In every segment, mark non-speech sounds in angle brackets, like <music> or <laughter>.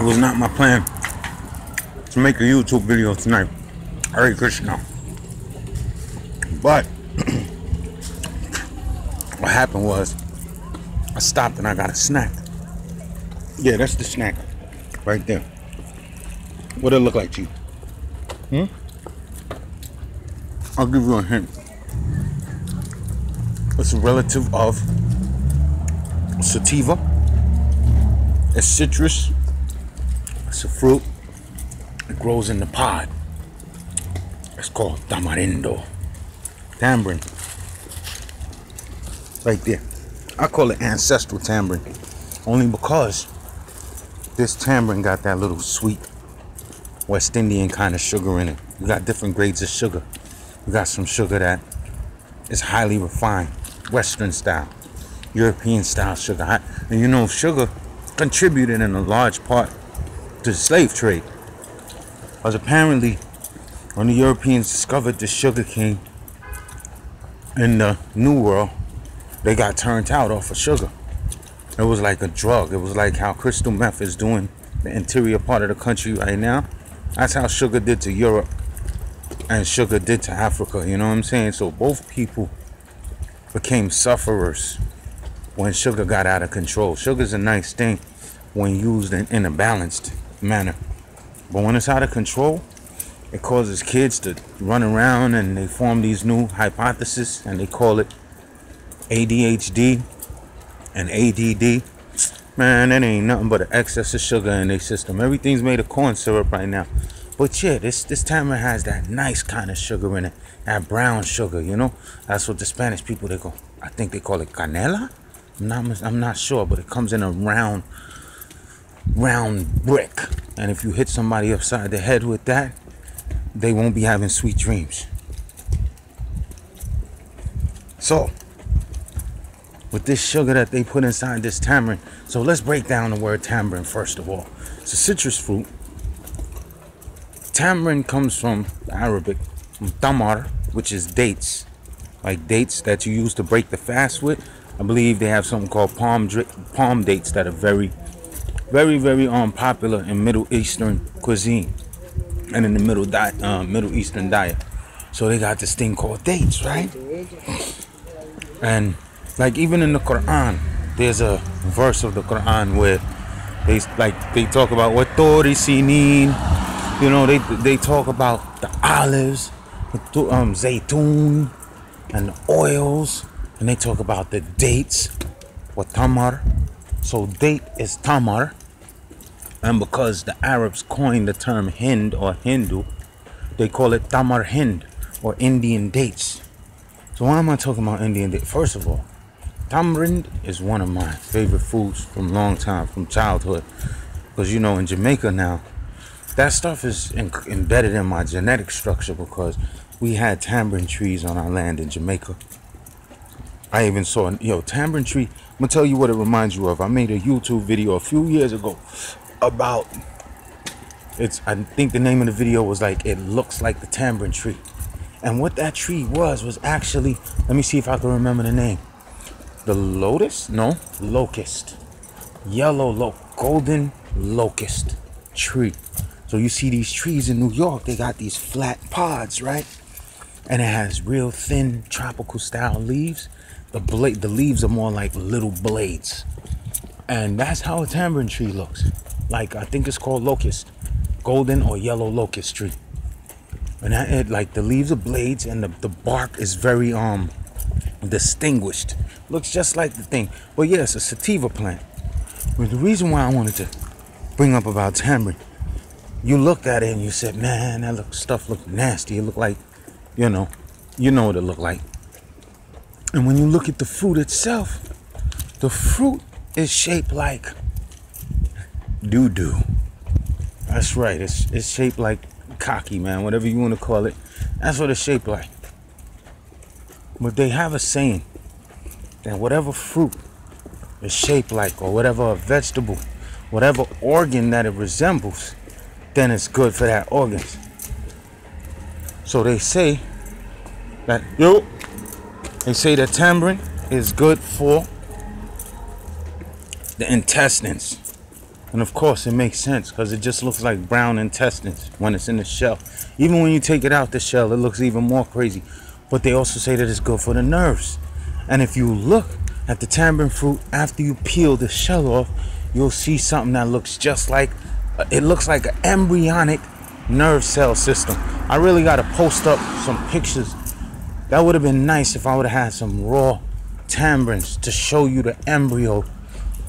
It was not my plan to make a YouTube video tonight. Hare Krishna. But <clears throat> what happened was I stopped and I got a snack. Yeah, that's the snack right there. What it look like to you? Hmm? I'll give you a hint. It's a relative of sativa. It's citrus. It's a fruit. It grows in the pod. It's called tamarindo. Tamarind. Right there. I call it ancestral tamarind. Only because this tamarind got that little sweet West Indian kind of sugar in it. We got different grades of sugar. We got some sugar that is highly refined, Western style, European style sugar. And you know, sugar contributed in a large part the slave trade. Apparently, when the Europeans discovered the sugar cane in the New World, they got turned out off of sugar. It was like a drug. It was like how crystal meth is doing the interior part of the country right now. That's how sugar did to Europe and sugar did to Africa. You know what I'm saying? So both people became sufferers when sugar got out of control. Sugar's a nice thing when used in a balanced manner. But when it's out of control, it causes kids to run around and they form these new hypotheses and they call it ADHD and ADD. Man, that ain't nothing but an excess of sugar in their system. Everything's made of corn syrup right now. But yeah, this this tamarind has that nice kind of sugar in it, that brown sugar. You know, that's what the Spanish people they go. I think they call it canela. I'm not I'm not sure, but it comes in a round round brick, and if you hit somebody upside the head with that, they won't be having sweet dreams. So, with this sugar that they put inside this tamarind, so let's break down the word tamarind first of all. It's a citrus fruit. Tamarind comes from Arabic, from tamar, which is dates, like dates that you use to break the fast with. I believe they have something called palm palm dates that are very, very, very um popular in Middle Eastern cuisine and in the Middle di- uh, Middle Eastern diet. So they got this thing called dates, right? And like even in the Quran, there's a verse of the Quran where they like they talk about what Tori Sinin. You know, they they talk about the olives, the um zaytun, and the oils, and they talk about the dates, what tamar. So date is tamar, and because the Arabs coined the term Hind or Hindu, they call it tamar Hind or Indian dates. So why am I talking about Indian dates? First of all, tamarind is one of my favorite foods from long time, from childhood. Because you know, in Jamaica now, that stuff is in, embedded in my genetic structure because we had tamarind trees on our land in Jamaica. I even saw, yo, tamarind tree. I'm gonna tell you what it reminds you of. I made a YouTube video a few years ago about. It's. I think the name of the video was like, it looks like the tamarind tree, and what that tree was was actually. Let me see if I can remember the name. The lotus? No. Locust. Yellow lo- golden locust tree. So you see these trees in new york they got these flat pods right? And it has real thin tropical style leaves. The blade the leaves are more like little blades. And that's how a tamarind tree looks like i think it's called locust golden or yellow locust tree and that, it like the leaves are blades and the, the bark is very um distinguished. Looks just like the thing. But yeah, it's a sativa plant. But the reason why I wanted to bring up about tamarind, you looked at it and you said, man, that look, stuff look nasty. It looked like, you know, you know what it looked like. And when you look at the fruit itself, the fruit is shaped like doo-doo. That's right. It's, it's shaped like cocky, man. Whatever you want to call it. That's what it's shaped like. But they have a saying that whatever fruit is shaped like, or whatever vegetable, whatever organ that it resembles, then it's good for that organ. So they say that yo, they say that tamarind is good for the intestines. And of course, it makes sense because it just looks like brown intestines when it's in the shell. Even when you take it out the shell, it looks even more crazy. But they also say that it's good for the nerves. And if you look at the tamarind fruit after you peel the shell off, you'll see something that looks just like uh, it looks like an embryonic nerve cell system. I really got to post up some pictures. That would have been nice if I would have had some raw tamarinds to show you the embryo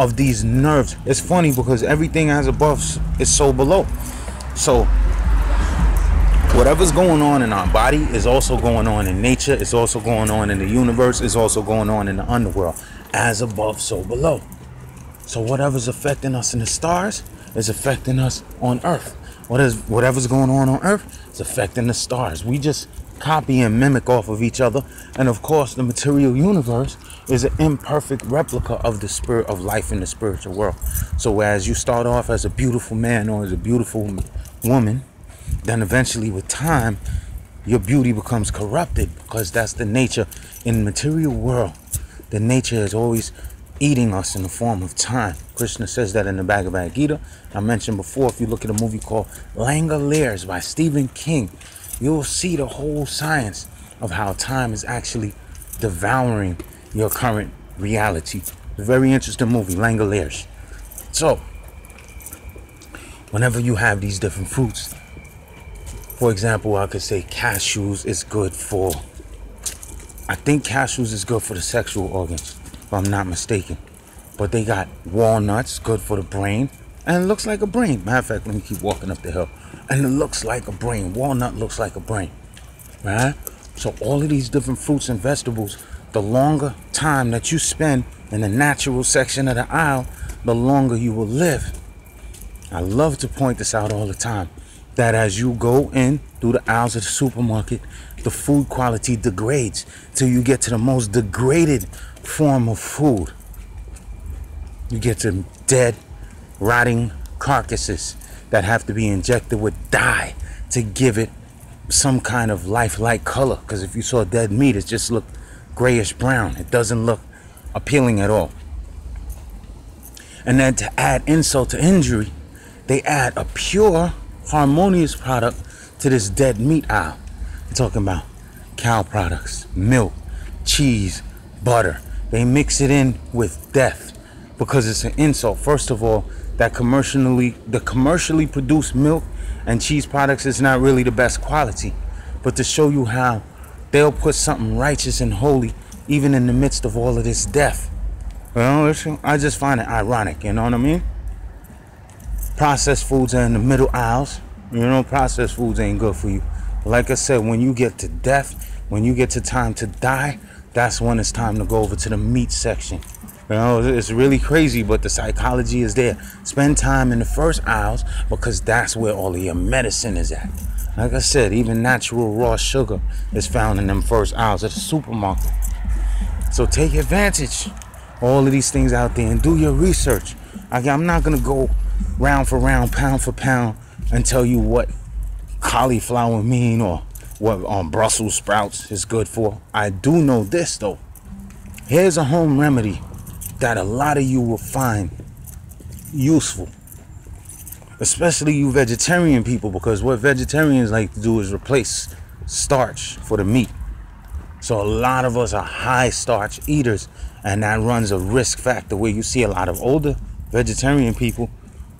of these nerves. It's funny because everything has above is so below. So whatever's going on in our body is also going on in nature, it's also going on in the universe, it's also going on in the underworld. As above, so below. So whatever's affecting us in the stars is affecting us on earth. What is whatever's going on on earth is affecting the stars. We just copy and mimic off of each other. And of course, the material universe is an imperfect replica of the spirit of life in the spiritual world. So as you start off as a beautiful man or as a beautiful woman, then eventually with time, your beauty becomes corrupted because that's the nature in the material world. The nature is always eating us in the form of time. Krishna says that in the Bhagavad Gita. I mentioned before, if you look at a movie called Langoliers by Stephen King, you'll see the whole science of how time is actually devouring your current reality. Very interesting movie, Langoliers. So, whenever you have these different fruits, for example, I could say cashews is good for, I think cashews is good for the sexual organs, if I'm not mistaken. But they got walnuts, good for the brain, and it looks like a brain. Matter of fact, let me keep walking up the hill and it looks like a brain. Walnut looks like a brain, right? So all of these different fruits and vegetables, the longer time that you spend in the natural section of the aisle, the longer you will live. I love to point this out all the time. That as you go in through the aisles of the supermarket, the food quality degrades till you get to the most degraded form of food. You get to dead, rotting carcasses that have to be injected with dye to give it some kind of lifelike color. Because if you saw dead meat, it just looked grayish brown. It doesn't look appealing at all. And then to add insult to injury, they add a pure, harmonious product to this dead meat aisle. I'm talking about cow products, milk, cheese, butter. They mix it in with death because it's an insult. First of all, that commercially the commercially produced milk and cheese products is not really the best quality but to show you how they'll put something righteous and holy even in the midst of all of this death. Know, i just find it ironic you know what i mean? Processed foods are in the middle aisles. You know processed foods ain't good for you. Like i said when you get to death when you get to time to die that's when it's time to go over to the meat section you know, it's really crazy, but the psychology is there. Spend time in the first aisles because that's where all of your medicine is at. Like I said, even natural raw sugar is found in them first aisles at the supermarket. So take advantage all of these things out there and do your research. I'm not gonna go round for round, pound for pound, and tell you what cauliflower mean or what um, Brussels sprouts is good for. I do know this though. Here's a home remedy that a lot of you will find useful. Especially you vegetarian people, because what vegetarians like to do is replace starch for the meat. So a lot of us are high starch eaters, and that runs a risk factor where you see a lot of older vegetarian people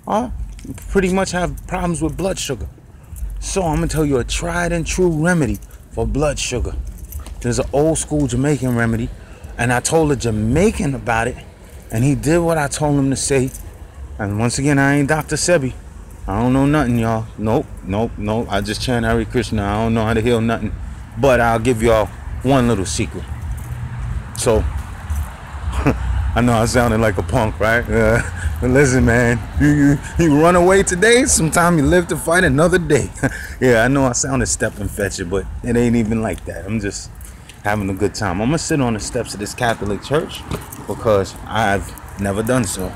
are pretty much have problems with blood sugar. So I'm gonna tell you a tried and true remedy for blood sugar. There's an old school Jamaican remedy, and I told a Jamaican about it, and he did what I told him to say. And once again, I ain't Dr. Sebi. I don't know nothing, y'all. Nope, nope, nope. I just chant Hare Krishna. I don't know how to heal nothing. But I'll give y'all one little secret. So, <laughs> I know I sounded like a punk, right? Uh, <laughs> but listen, man, you, you, you run away today, sometime you live to fight another day. <laughs> yeah, I know I sounded step and fetch it, but it ain't even like that. I'm just having a good time. I'm gonna sit on the steps of this Catholic church because I've never done so.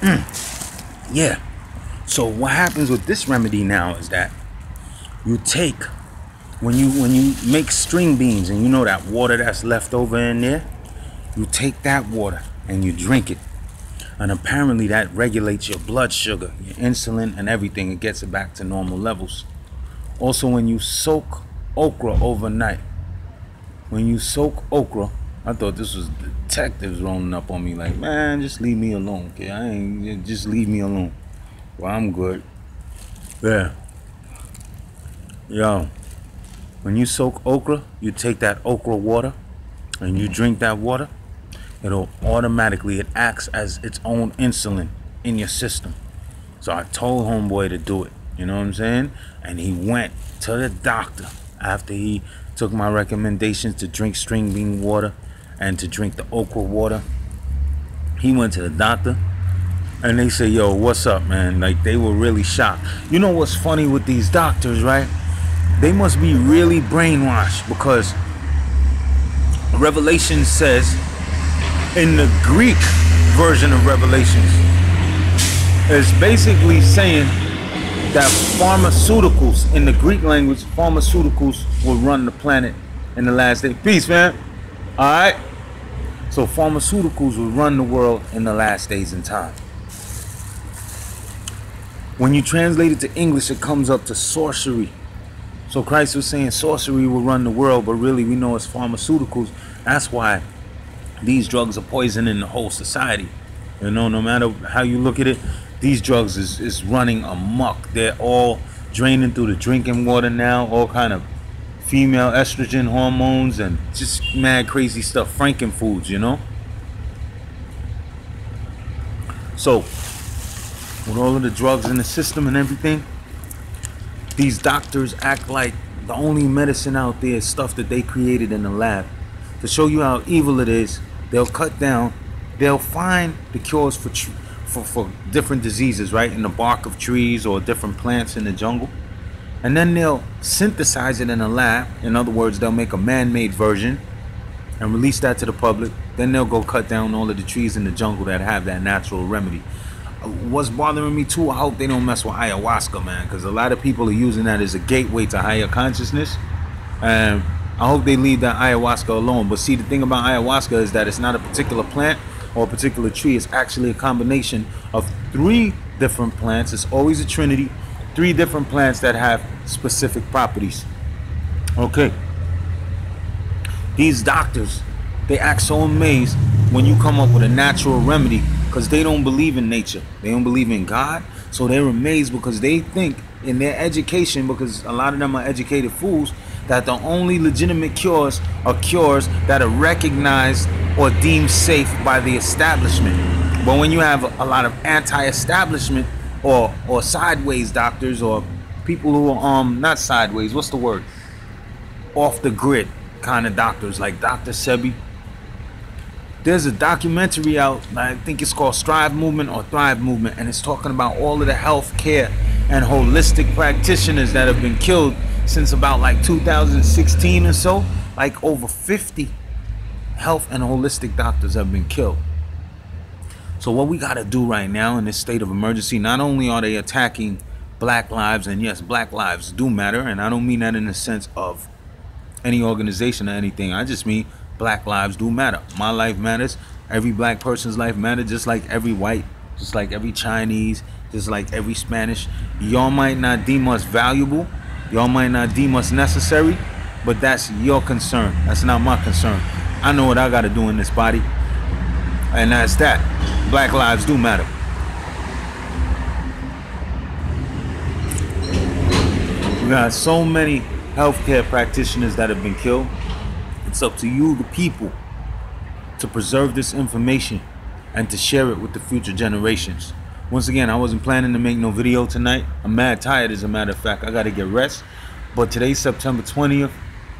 Mm. yeah. So what happens with this remedy now is that you take when you when you make string beans and you know that water that's left over in there, you take that water and you drink it. And apparently that regulates your blood sugar, your insulin, and everything. It gets it back to normal levels. Also, when you soak okra overnight, when you soak okra, I thought this was detectives rolling up on me like, man, just leave me alone, okay? I ain't just leave me alone. Well, I'm good. Yeah. Yo, when you soak okra, you take that okra water and you drink that water, it'll automatically it acts as its own insulin in your system. So I told homeboy to do it. You know what I'm saying? And he went to the doctor after he took my recommendations to drink string bean water and to drink the okra water. He went to the doctor and they say, Yo, what's up, man? Like they were really shocked. You know what's funny with these doctors, right? They must be really brainwashed because Revelation says in the Greek version of Revelations, it's basically saying that pharmaceuticals in the Greek language, pharmaceuticals will run the planet in the last day. Peace, man. All right. So pharmaceuticals will run the world in the last days and time. When you translate it to English, it comes up to sorcery. So Christ was saying sorcery will run the world, but really we know it's pharmaceuticals. That's why these drugs are poisoning the whole society. You know, no matter how you look at it, these drugs is, is running amok. They're all draining through the drinking water now, all kind of female estrogen hormones and just mad crazy stuff, franken foods, you know? So, with all of the drugs in the system and everything, these doctors act like the only medicine out there is stuff that they created in the lab. To show you how evil it is, they'll cut down, they'll find the cures for for, for different diseases, right? In the bark of trees or different plants in the jungle. And then they'll synthesize it in a lab. In other words, they'll make a man-made version and release that to the public. Then they'll go cut down all of the trees in the jungle that have that natural remedy. What's bothering me too, I hope they don't mess with ayahuasca, man, because a lot of people are using that as a gateway to higher consciousness. And I hope they leave that ayahuasca alone. But see, the thing about ayahuasca is that it's not a particular plant or a particular tree It's actually a combination of three different plants. It's always a trinity, three different plants that have specific properties. Okay. These doctors, they act so amazed when you come up with a natural remedy because they don't believe in nature. They don't believe in God. So they're amazed because they think in their education, because a lot of them are educated fools, that the only legitimate cures are cures that are recognized or deemed safe by the establishment. But when you have a lot of anti-establishment or or sideways doctors or people who are um not sideways, what's the word? Off the grid kind of doctors like Dr. Sebi. There's a documentary out, I think it's called Strive Movement or Thrive Movement, and it's talking about all of the health care and holistic practitioners that have been killed since about like 2016 or so. Like over 50 health and holistic doctors have been killed. So what we got to do right now in this state of emergency, not only are they attacking black lives, and yes, black lives do matter, and I don't mean that in the sense of any organization or anything. I just mean black lives do matter. My life matters. Every black person's life matters, just like every white, just like every Chinese, just like every Spanish. Y'all might not deem us valuable. Y'all might not deem us necessary, but that's your concern. That's not my concern. I know what I got to do in this body. And that's that. Black lives do matter. We got so many healthcare practitioners that have been killed. It's up to you, the people, to preserve this information and to share it with the future generations. Once again, I wasn't planning to make no video tonight. I'm mad tired, as a matter of fact. I got to get rest. But today's September 20th.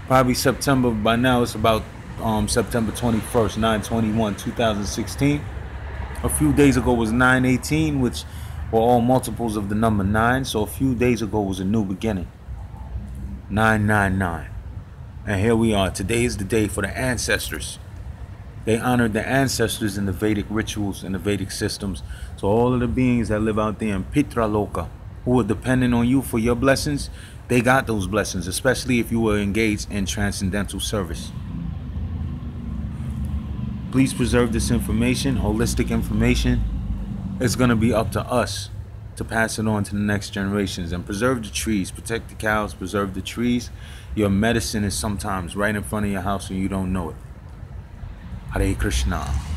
Probably September, by now it's about um, September 21st, 921, 2016. A few days ago was 918, which were all multiples of the number 9. So a few days ago was a new beginning. 999. And here we are. Today is the day for the ancestors. They honored the ancestors in the Vedic rituals and the Vedic systems. So all of the beings that live out there in Pitraloka, who are dependent on you for your blessings, they got those blessings, especially if you were engaged in transcendental service. Please preserve this information, holistic information, it's gonna be up to us to pass it on to the next generations and preserve the trees, protect the cows, preserve the trees. Your medicine is sometimes right in front of your house and you don't know it. Hare Krishna.